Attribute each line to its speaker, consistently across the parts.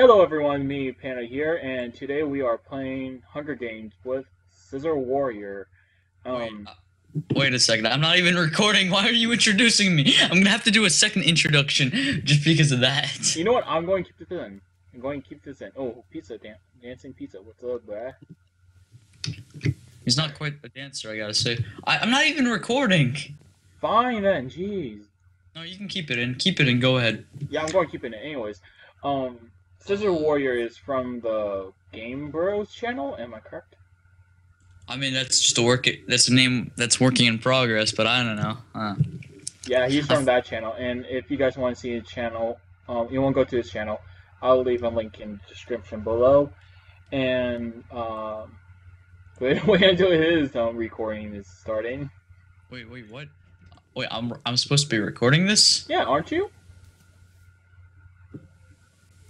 Speaker 1: Hello everyone, me Panda here, and today we are playing Hunger Games with Scissor Warrior.
Speaker 2: Wait,
Speaker 1: Um,
Speaker 2: uh, wait a second. I'm not even recording. Why are you introducing me? I'm gonna have to do a second introduction just because of that.
Speaker 1: you know what? I'm going to keep this in. I'm going to keep this in. Oh, pizza, dan- dancing pizza. What's up, bruh?
Speaker 2: He's not quite a dancer, I gotta say. I, I'm not even recording.
Speaker 1: Fine then, jeez.
Speaker 2: No, you can keep it in. Keep it in. Go ahead.
Speaker 1: Yeah, I'm going to keep it in. Anyways, um, Scissor Warrior is from the Game Bros channel. Am I correct?
Speaker 2: I mean, that's just a work. That's a name that's working in progress, but I don't know. Uh,
Speaker 1: Yeah, he's from that channel. And if you guys want to see his channel, um, you won't go to his channel. I'll leave a link in the description below. And um, wait, wait until his um, recording is starting.
Speaker 2: wait, wait, what? Wait, I'm I'm supposed to be recording this?
Speaker 1: Yeah, aren't you?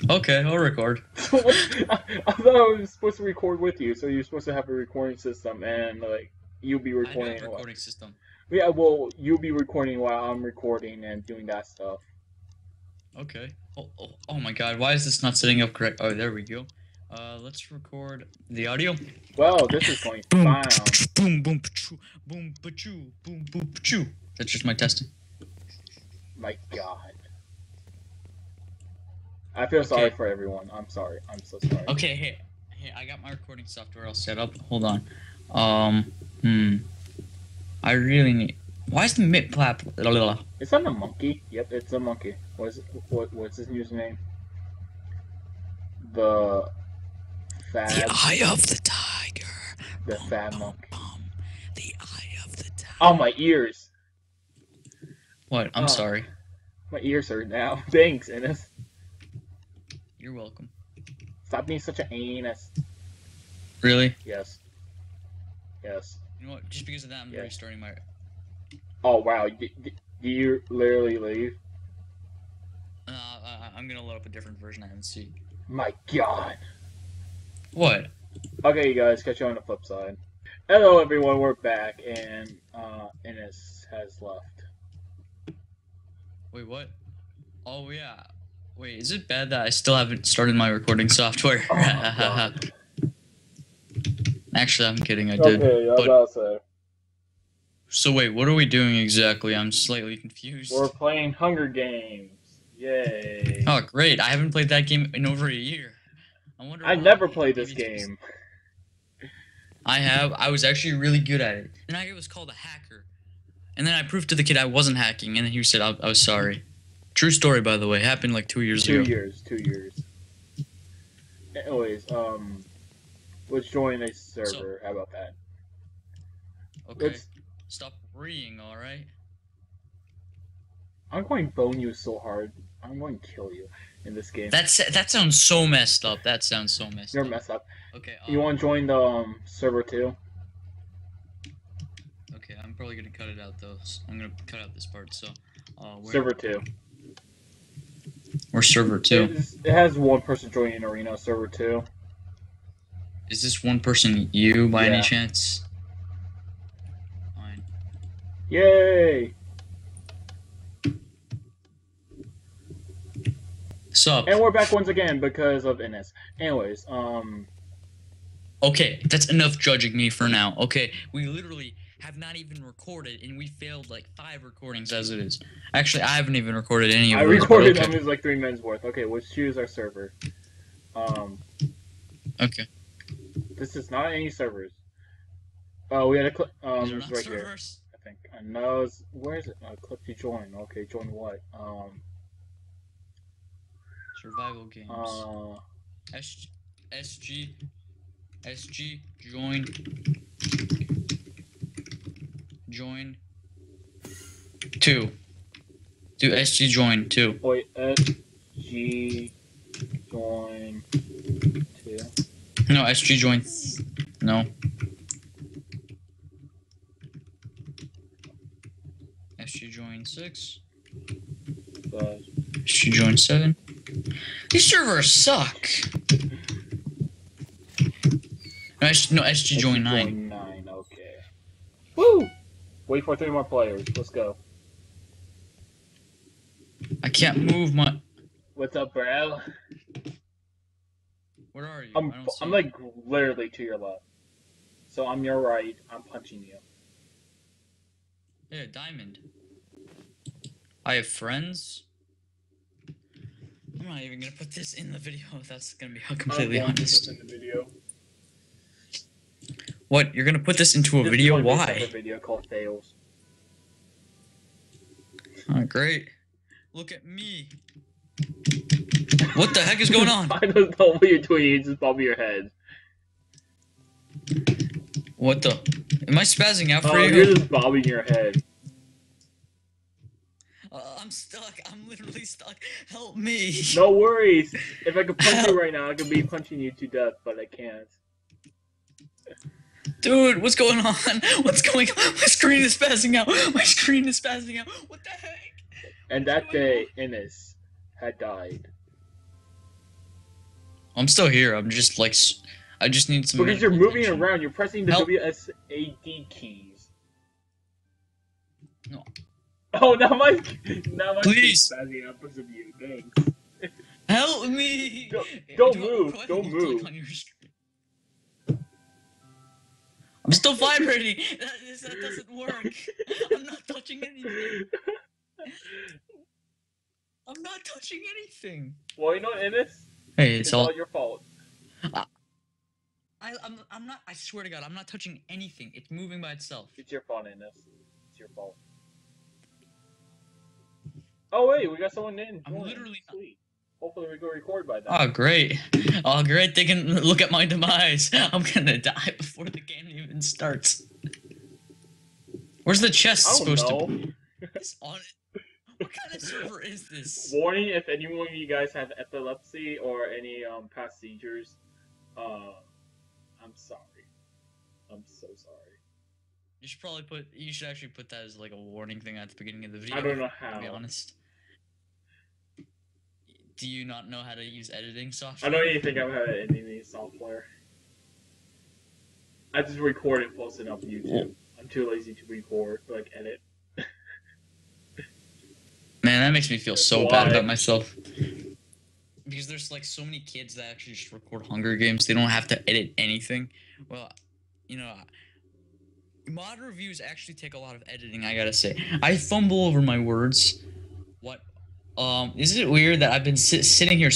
Speaker 2: Okay, I'll record.
Speaker 1: I, thought I was supposed to record with you, so you're supposed to have a recording system, and like you'll be recording.
Speaker 2: a
Speaker 1: while-
Speaker 2: recording system.
Speaker 1: Yeah, well, you'll be recording while I'm recording and doing that stuff.
Speaker 2: Okay. Oh, oh, oh my God! Why is this not setting up correct? Oh, there we go. Uh, let's record the audio.
Speaker 1: Well, this is going
Speaker 2: Boom,
Speaker 1: fine.
Speaker 2: boom, boom, pachoo, boom, pachoo, boom, boom, pachoo. That's just my testing.
Speaker 1: My God. I feel sorry for everyone. I'm sorry. I'm so sorry.
Speaker 2: Okay, hey, hey, I got my recording software all set up. Hold on. Um, hmm. I really need. Why is the mid plap?
Speaker 1: Is that a monkey? Yep, it's a monkey. What's what? What's his username? The.
Speaker 2: The eye of the tiger.
Speaker 1: The
Speaker 2: Bum,
Speaker 1: fat
Speaker 2: bum,
Speaker 1: monkey.
Speaker 2: bum. The eye of the tiger.
Speaker 1: Oh, my ears.
Speaker 2: What? I'm
Speaker 1: Oh.
Speaker 2: sorry.
Speaker 1: My ears hurt now. Thanks, Ennis.
Speaker 2: You're welcome.
Speaker 1: Stop being such an anus.
Speaker 2: Really?
Speaker 1: Yes. Yes.
Speaker 2: You know what? Just because of that, I'm
Speaker 1: Yeah.
Speaker 2: restarting my.
Speaker 1: Oh wow. Did you literally leave?
Speaker 2: Uh, uh, I'm gonna load up a different version I haven't seen.
Speaker 1: My God.
Speaker 2: What?
Speaker 1: Okay, you guys, catch you on the flip side. Hello, everyone. We're back, and uh, Ennis has left.
Speaker 2: Wait, what? Oh yeah. Wait, is it bad that I still haven't started my recording software?
Speaker 1: Oh.
Speaker 2: Actually, I'm kidding. I did.
Speaker 1: Okay, I
Speaker 2: but-
Speaker 1: gotta say.
Speaker 2: So wait, what are we doing exactly? I'm slightly confused.
Speaker 1: We're playing Hunger Games. Yay.
Speaker 2: Oh, great! I haven't played that game in over a year. I wonder.
Speaker 1: I never played this game.
Speaker 2: I have. I was actually really good at it. And I was called a hacker. And then I proved to the kid I wasn't hacking, and then he said I, I was sorry. True story, by the way. Happened like two years
Speaker 1: Two
Speaker 2: ago.
Speaker 1: years. Two years. Anyways, um, let's join a server. How about that?
Speaker 2: Okay.
Speaker 1: Let's.
Speaker 2: Stop worrying, all right?
Speaker 1: I'm going to bone you so hard. I'm going to kill you in this game.
Speaker 2: That's that sounds so messed up. That sounds so messed
Speaker 1: You're
Speaker 2: up.
Speaker 1: messed up.
Speaker 2: Okay.
Speaker 1: You
Speaker 2: um,
Speaker 1: want to join the um, server too?
Speaker 2: Okay, I'm probably gonna cut it out though. I'm gonna cut out this part. So, uh, where,
Speaker 1: Server two.
Speaker 2: We're server two.
Speaker 1: It has one person joining arena. Server two.
Speaker 2: Is this one person you by
Speaker 1: Yeah.
Speaker 2: any chance? Fine.
Speaker 1: Yay!
Speaker 2: Sup?
Speaker 1: And we're back once again because of Ennis. Anyways, um,
Speaker 2: Okay, that's enough judging me for now. Okay, we literally have not even recorded, and we failed like five recordings as it is. Actually, I haven't even recorded any of
Speaker 1: I
Speaker 2: those, but
Speaker 1: recorded
Speaker 2: okay.
Speaker 1: them. It was like three minutes worth. Okay, let's choose our server. Um,
Speaker 2: Okay.
Speaker 1: this is not any servers. Oh, we had a clip. Um,
Speaker 2: These are
Speaker 1: it's
Speaker 2: not
Speaker 1: right here. I think. I know. It's, where is it? Uh, click to join. Okay, join what? Um,
Speaker 2: Survival games.
Speaker 1: uh,
Speaker 2: S- SG. SG. Join. Join. Two. Do SG join two.
Speaker 1: wait. S G join two.
Speaker 2: No, SG join. No. SG join six.
Speaker 1: But
Speaker 2: SG join seven. These servers suck. No, S- no SG join nine.
Speaker 1: nine. Okay. Woo! Wait for three more players. Let's go.
Speaker 2: I can't move my.
Speaker 1: What's up, bro?
Speaker 2: Where are you?
Speaker 1: I'm
Speaker 2: I don't see
Speaker 1: I'm
Speaker 2: you.
Speaker 1: like literally to your left. So I'm your right. I'm punching you.
Speaker 2: Yeah, diamond. I have friends. I'm not even gonna put this in the video. That's gonna be completely
Speaker 1: I'm going put
Speaker 2: honest.
Speaker 1: this in the video.
Speaker 2: What? You're gonna put this into a video?
Speaker 1: be a
Speaker 2: Why?
Speaker 1: video called fails.
Speaker 2: Oh, great. Look at me. What the heck is going on?
Speaker 1: I don't know what you're doing. You just bob your head.
Speaker 2: What the? Am I spazzing out
Speaker 1: Oh,
Speaker 2: for
Speaker 1: you're
Speaker 2: you?
Speaker 1: just bobbing your head.
Speaker 2: Uh, I'm stuck. I'm literally stuck. Help me.
Speaker 1: No worries. If I could punch you right now, I could be punching you to death, but I can't.
Speaker 2: Dude, what's going on? What's going on? My screen is passing out. My screen is passing out. What the heck?
Speaker 1: And that day, Innes had died.
Speaker 2: I'm still here. I'm just like, I just need some.
Speaker 1: Because you're moving
Speaker 2: attention.
Speaker 1: around, you're pressing the
Speaker 2: Help.
Speaker 1: WSAD keys.
Speaker 2: No.
Speaker 1: Oh, now my now my
Speaker 2: Please.
Speaker 1: spazzing out because of you. Thanks.
Speaker 2: Help me!
Speaker 1: Don't- don't
Speaker 2: Do
Speaker 1: move, don't move.
Speaker 2: I'm still vibrating. That, is, that doesn't work. I'm not touching anything. I'm not touching anything.
Speaker 1: Why not, know what,
Speaker 2: Hey,
Speaker 1: It's
Speaker 2: it's
Speaker 1: all
Speaker 2: all.
Speaker 1: your fault.
Speaker 2: I, I'm, I'm not. I swear to God, I'm not touching anything. It's moving by itself.
Speaker 1: It's your fault, Innes. It's your fault. Oh wait, we got someone in.
Speaker 2: I'm
Speaker 1: Join.
Speaker 2: literally not-
Speaker 1: Sweet. Hopefully we can record by then.
Speaker 2: Oh, great. Oh, great. They can look at my demise. I'm gonna die before the game starts. Where's the chest
Speaker 1: I don't
Speaker 2: supposed
Speaker 1: know.
Speaker 2: to be? It's on it. What kind of server is this?
Speaker 1: Warning: If any one of you guys have epilepsy or any um, past seizures, uh, I'm sorry. I'm so sorry.
Speaker 2: You should probably put. You should actually put that as like a warning thing at the beginning of the video.
Speaker 1: I don't know
Speaker 2: To be honest. Do you not know how to use editing software?
Speaker 1: I don't even think I've had any software. I just record and post it up on YouTube. I'm too lazy to record, like edit.
Speaker 2: Man, that makes me feel so
Speaker 1: Why?
Speaker 2: bad about myself. Because there's like so many kids that actually just record Hunger Games. They don't have to edit anything. Well, you know, mod reviews actually take a lot of editing. I gotta say, I fumble over my words. What? Um, is it weird that I've been sit- sitting here